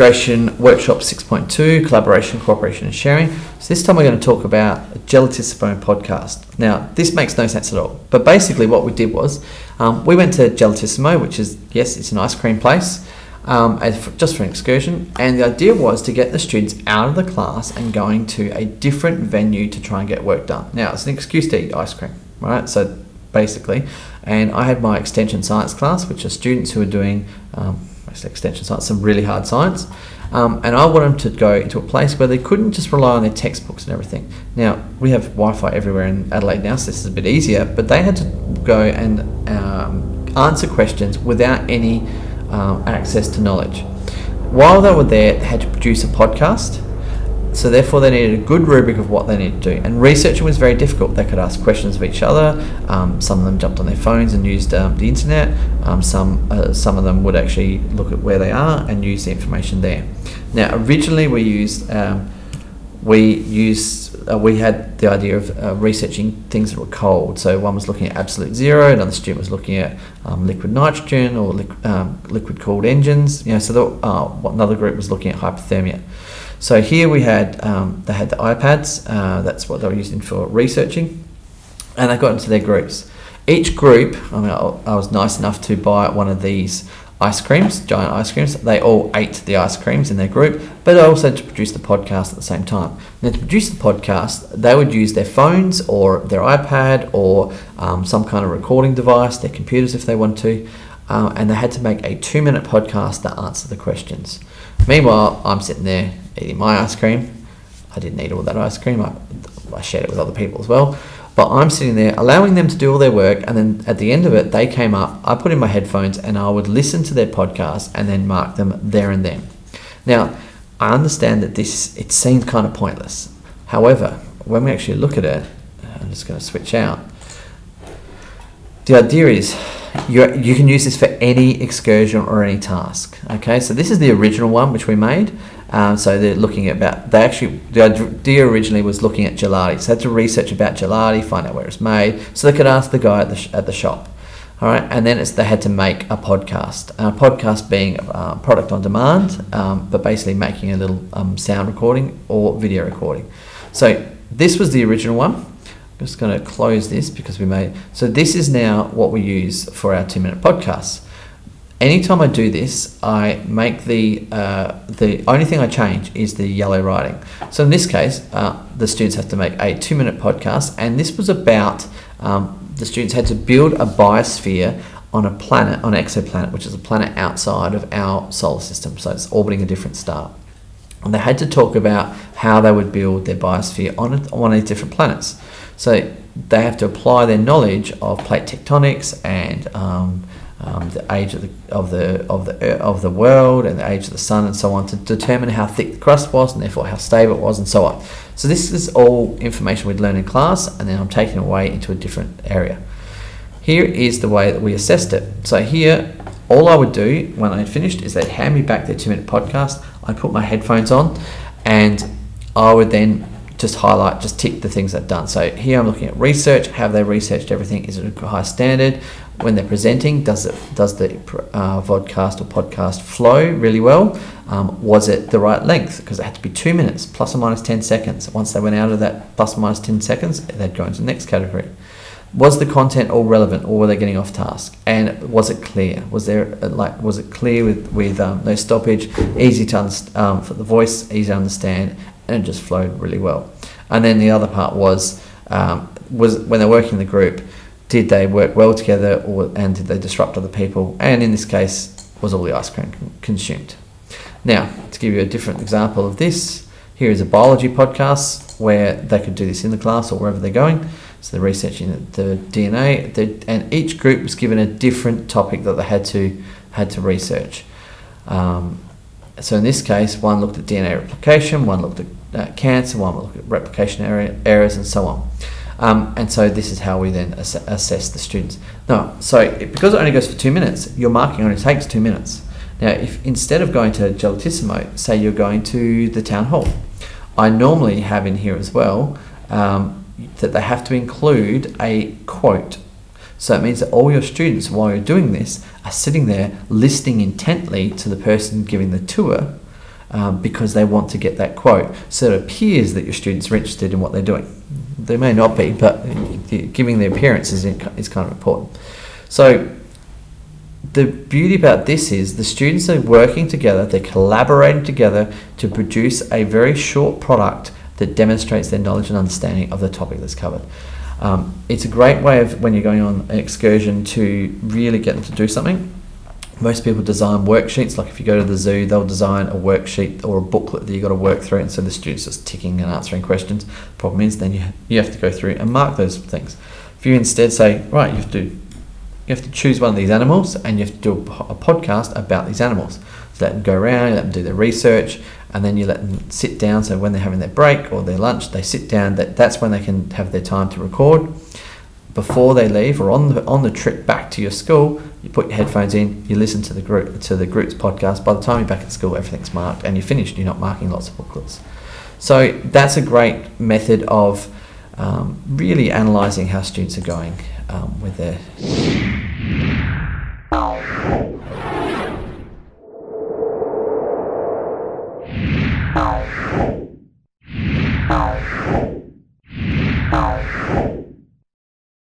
Integration Workshop 6.2 Collaboration, Cooperation and Sharing. So, this time we're going to talk about a Gelatissimo podcast. Now, this makes no sense at all, but basically, what we did was um, we went to Gelatissimo, which is, yes, it's an ice cream place, um, just for an excursion, and the idea was to get the students out of the class and going to a different venue to try and get work done. Now, it's an excuse to eat ice cream, right? So, basically, and I had my extension science class, which are students who are doing um, extension science, some really hard science. Um, and I want them to go into a place where they couldn't just rely on their textbooks and everything. Now, we have Wi Fi everywhere in Adelaide now, so this is a bit easier, but they had to go and um, answer questions without any um, access to knowledge. While they were there, they had to produce a podcast so therefore, they needed a good rubric of what they needed to do. And researching was very difficult. They could ask questions of each other. Um, some of them jumped on their phones and used um, the internet. Um, some uh, some of them would actually look at where they are and use the information there. Now, originally we used um, we used uh, we had the idea of uh, researching things that were cold. So one was looking at absolute zero, another student was looking at um, liquid nitrogen or liquid, um, liquid cooled engines. You know, so the, uh, another group was looking at hypothermia. So here we had um, they had the iPads. Uh, that's what they were using for researching, and they got into their groups. Each group, I mean, I was nice enough to buy one of these ice creams, giant ice creams. They all ate the ice creams in their group, but also to produce the podcast at the same time. Now, to produce the podcast, they would use their phones or their iPad or um, some kind of recording device, their computers if they want to, uh, and they had to make a two minute podcast that answered the questions. Meanwhile, I'm sitting there eating my ice cream. I didn't eat all that ice cream, I, I shared it with other people as well. But I'm sitting there allowing them to do all their work, and then at the end of it, they came up. I put in my headphones and I would listen to their podcast and then mark them there and then. Now, I understand that this it seems kind of pointless. However, when we actually look at it, I'm just going to switch out. The idea is you you can use this for any excursion or any task. Okay, so this is the original one which we made. Um, so they're looking at about they actually the idea originally was looking at gelati. So they had to research about gelati, find out where it's made, so they could ask the guy at the at the shop. All right, and then it's they had to make a podcast. A podcast being a uh, product on demand, um, but basically making a little um, sound recording or video recording. So this was the original one just going to close this because we made so this is now what we use for our two minute podcasts anytime I do this I make the uh, the only thing I change is the yellow writing. So in this case uh, the students have to make a two minute podcast and this was about um, the students had to build a biosphere on a planet on exoplanet which is a planet outside of our solar system. So it's orbiting a different star and they had to talk about how they would build their biosphere on, on one of these different planets so they have to apply their knowledge of plate tectonics and um, um, the age of the of the of the of the world and the age of the sun and so on to determine how thick the crust was and therefore how stable it was and so on. So this is all information we'd learn in class, and then I'm taking it away into a different area. Here is the way that we assessed it. So here, all I would do when I finished is they'd hand me back their two-minute podcast. I'd put my headphones on, and I would then just highlight, just tick the things they've done. So here I'm looking at research. Have they researched everything? Is it a high standard? When they're presenting, does it does the uh, vodcast or podcast flow really well? Um, was it the right length? Because it had to be two minutes, plus or minus 10 seconds. Once they went out of that plus or minus 10 seconds, they'd go into the next category. Was the content all relevant, or were they getting off task? And was it clear? Was there uh, like was it clear with with um, no stoppage, easy to understand um, for the voice, easy to understand, and it just flowed really well. And then the other part was um, was when they're working in the group, did they work well together, or and did they disrupt other people? And in this case, was all the ice cream consumed? Now, to give you a different example of this, here is a biology podcast where they could do this in the class or wherever they're going. So they're researching the DNA, and each group was given a different topic that they had to had to research. Um, so in this case, one looked at DNA replication, one looked at uh, cancer, one looked at replication error, errors, and so on. Um, and so this is how we then ass- assess the students. Now, so it, because it only goes for two minutes, your marking only takes two minutes. Now, if instead of going to Gelatissimo, say you're going to the town hall, I normally have in here as well um, that they have to include a quote So it means that all your students, while you're doing this, are sitting there listening intently to the person giving the tour um, because they want to get that quote. So it appears that your students are interested in what they're doing. They may not be, but giving the appearance is, is kind of important. So the beauty about this is the students are working together, they're collaborating together to produce a very short product that demonstrates their knowledge and understanding of the topic that's covered. Um, it's a great way of when you're going on an excursion to really get them to do something. Most people design worksheets, like if you go to the zoo, they'll design a worksheet or a booklet that you've got to work through, and so the students just ticking and answering questions. Problem is, then you, you have to go through and mark those things. If you instead say, right, you have to you have to choose one of these animals and you have to do a, podcast about these animals. So let them go around, let them do their research, and then you let them sit down. So when they're having their break or their lunch, they sit down. That, that's when they can have their time to record. Before they leave or on the, on the trip back to your school, you put your headphones in, you listen to the group to the group's podcast. By the time you're back at school, everything's marked and you're finished. You're not marking lots of booklets. So that's a great method of um, really analysing how students are going um, with their.